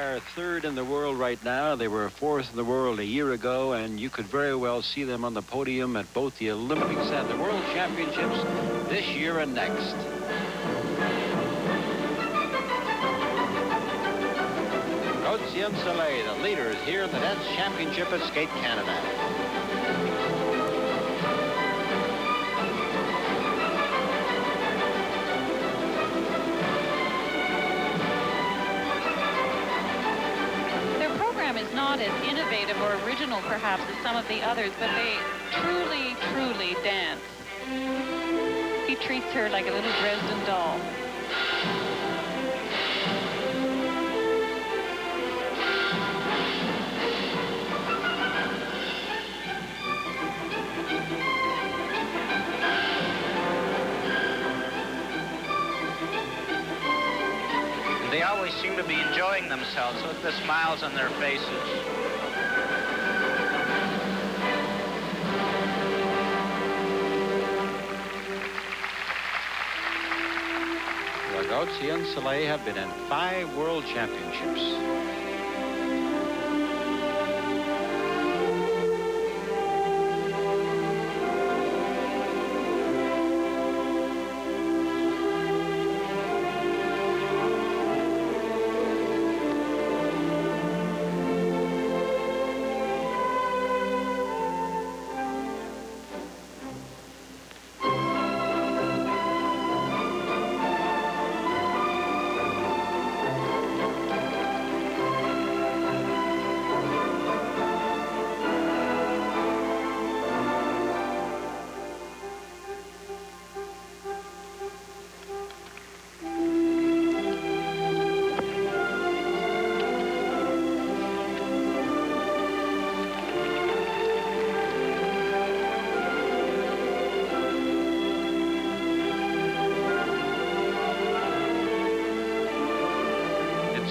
are third in the world right now. They were fourth in the world a year ago, and you could very well see them on the podium at both the Olympics and the World Championships this year and next. Gauthier Sallay, the leaders here in the dance championship at Skate Canada. Program is not as innovative or original, perhaps, as some of the others, but they truly, truly dance. He treats her like a little Dresden doll. They always seem to be enjoying themselves with the smiles on their faces. Regőczy and Sallay have been in five world championships.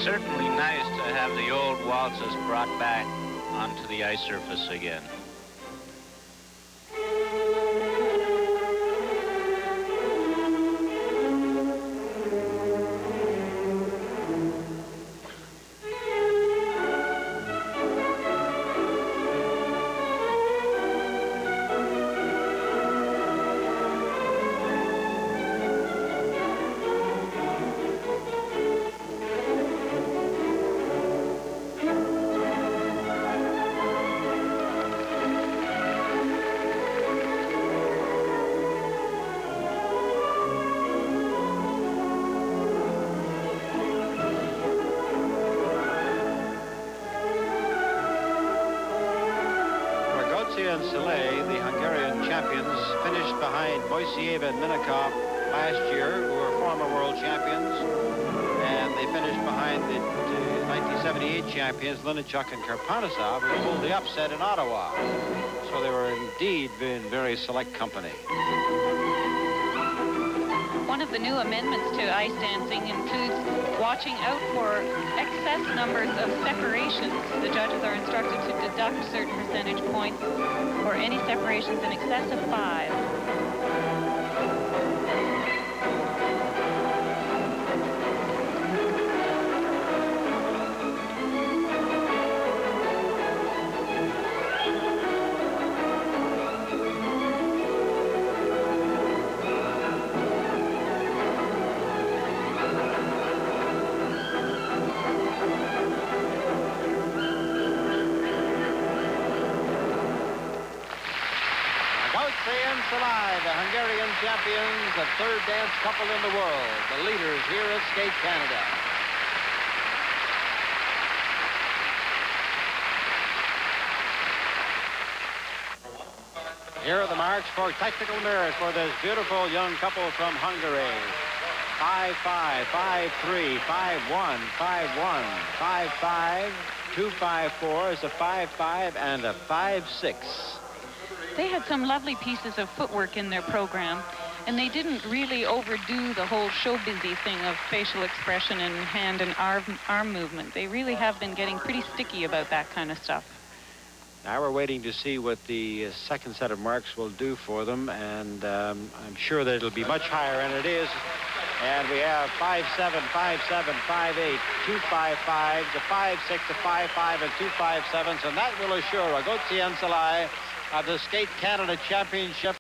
Certainly nice to have the old waltzes brought back onto the ice surface again. Regőczy and Sallay, the Hungarian champions, finished behind Moiseev and Minenkov last year, who were former world champions. And they finished behind the, the 1978 champions, Linichuk and Karponosov, who pulled the upset in Ottawa. So they were indeed in very select company. One of the new amendments to ice dancing includes watching out for excess numbers of separations. The judges are instructed to deduct certain percentage points for any separations in excess of five. Sallay, the Hungarian champions, the third dance couple in the world, the leaders here at Skate Canada. Here are the marks for technical merit for this beautiful young couple from Hungary. 5-5, 5-3, 5-1, 5-1, 5-5, 2-5-4 is a 5-5 and a 5-6. They had some lovely pieces of footwork in their program, and they didn't really overdo the whole show busy thing of facial expression and hand and arm, arm movement. They really have been getting pretty sticky about that kind of stuff. Now we're waiting to see what the uh, second set of marks will do for them, and um, I'm sure that it'll be much higher, and it is And we have 5'7", 5'7", 5'8", 255, the 5'6", the 5'5", and 257s, and that will assure a Regőczy Sallay of the Skate Canada Championship